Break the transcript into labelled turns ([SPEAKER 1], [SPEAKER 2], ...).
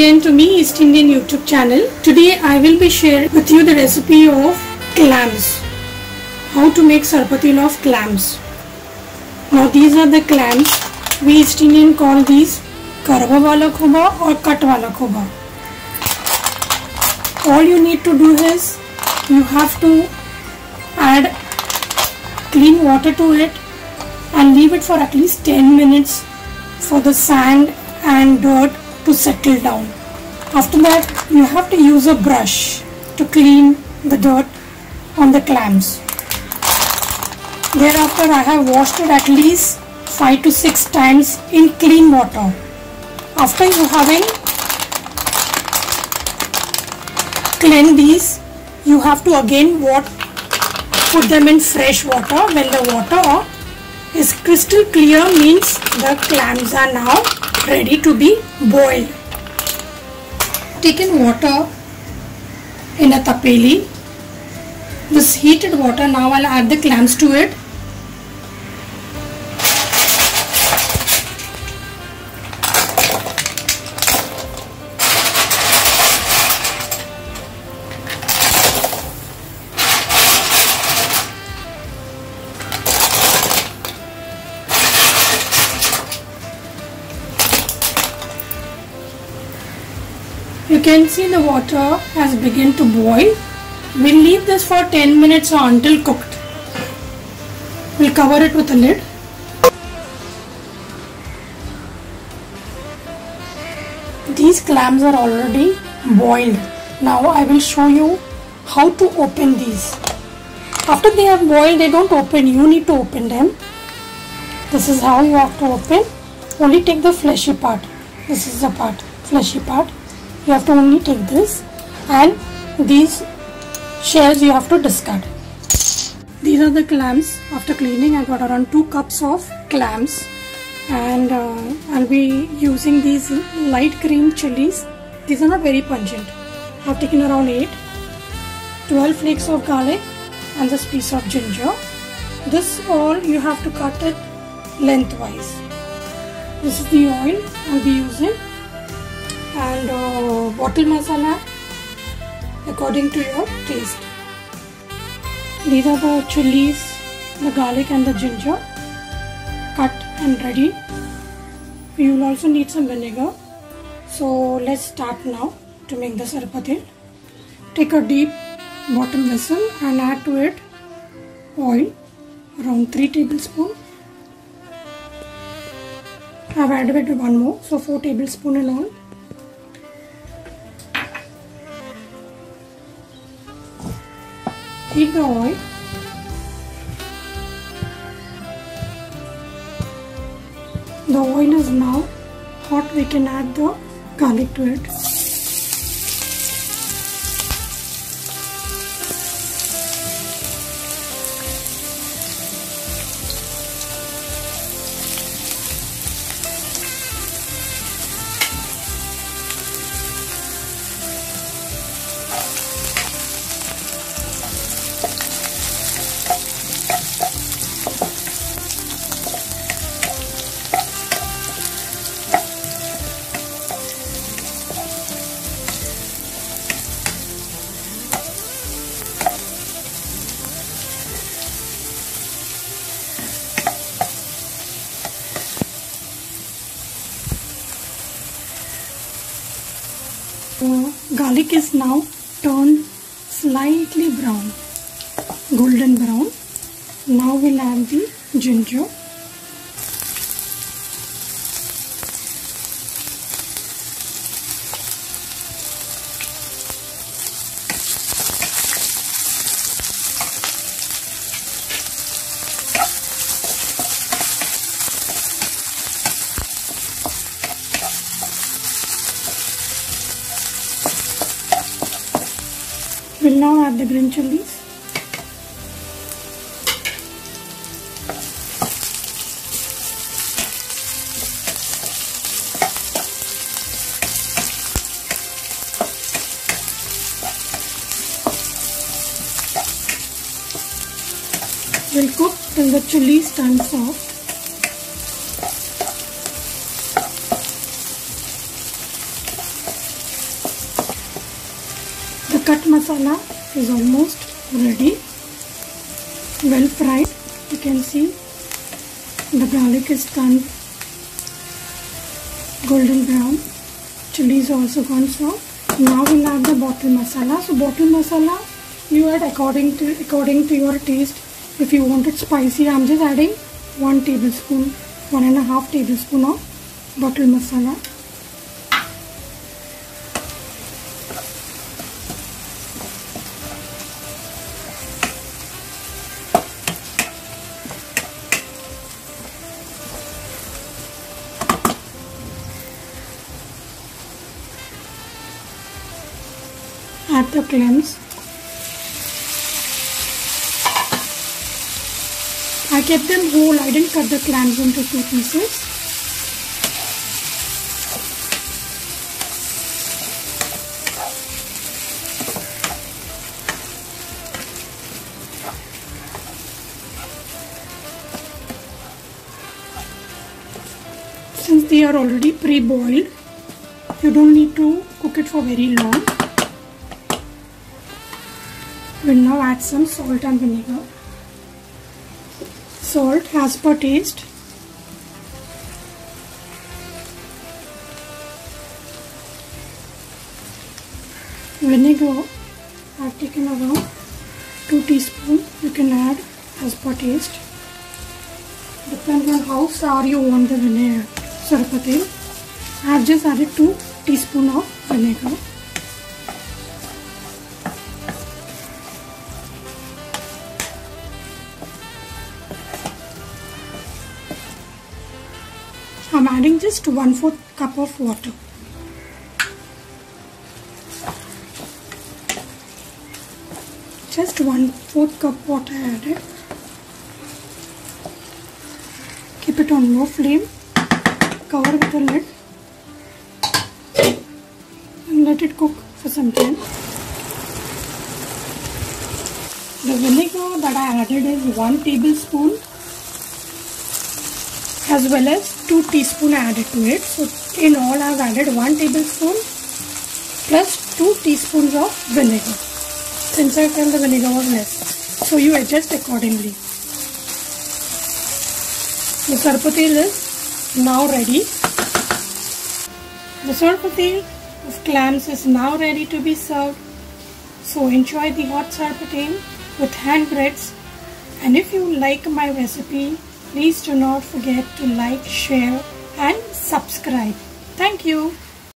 [SPEAKER 1] again to Mee East Indian YouTube channel. Today I will be sharing with you the recipe of clams. How to make sorpotel of clams. Now these are the clams. We East Indian call these karva wala khoba or cut wala khoba. All you need to do is you have to add clean water to it and leave it for at least 10 minutes for the sand and dirt to settle down. After that you have to use a brush to clean the dirt on the clams. Thereafter I have washed it at least 5 to 6 times in clean water. After you having cleaned these you have to again what put them in fresh water when the water is crystal clear means the clams are now ready to be boiled. Taken water in a tapeli. This heated water now I'll add the clams to it. You can see the water has begun to boil. We'll leave this for 10 minutes or until cooked. We'll cover it with a lid. These clams are already boiled. Now I will show you how to open these. After they are boiled, they don't open. You need to open them. This is how you have to open. Only take the fleshy part. This is the part, fleshy part you have to only take this and these shells you have to discard. These are the clams after cleaning I got around 2 cups of clams and uh, I'll be using these light green chilies. These are not very pungent. I've taken around 8, 12 flakes of garlic and this piece of ginger. This all you have to cut it lengthwise. This is the oil I'll be using and uh, bottle masala according to your taste. These are the chilies, the garlic and the ginger cut and ready. You will also need some vinegar. So let's start now to make the sorpotel. Take a deep bottom vessel and add to it oil around 3 tablespoons. I have added one more so 4 tablespoons in all. The oil the oil is now hot. We can add the garlic to it The garlic is now turned slightly brown, golden brown. Now we'll add the ginger. We'll now add the green chilies. We'll cook till the chilies turn soft. Cut masala is almost ready. Well fried. You can see the garlic is done. Golden brown. Chili is also gone soft now we'll add the bottle masala. So bottle masala you add according to according to your taste. If you want it spicy i'm just adding one tablespoon one and a half tablespoon of bottle masala add the clams I kept them whole. I didn't cut the clams into two pieces. Since they are already pre-boiled you don't need to cook it for very long we'll now add some salt and vinegar. Salt as per taste. Vinegar I've taken around 2 teaspoons you can add as per taste. Depends on how sour you want the vinegar sarpati I've just added 2 teaspoons of vinegar I'm adding just 1 4th cup of water. Just 1 4th cup water added. Keep it on low flame. Cover with a lid. And let it cook for some time. The vinegar that I added is 1 tablespoon as well as 2 teaspoon added to it. So in all I have added 1 tablespoon plus 2 teaspoons of vinegar. Since I felt the vinegar was less. So you adjust accordingly. The sorpotel is now ready. The sorpotel of clams is now ready to be served. So enjoy the hot sorpotel with hand breads. And if you like my recipe, Please do not forget to like, share and subscribe. Thank you.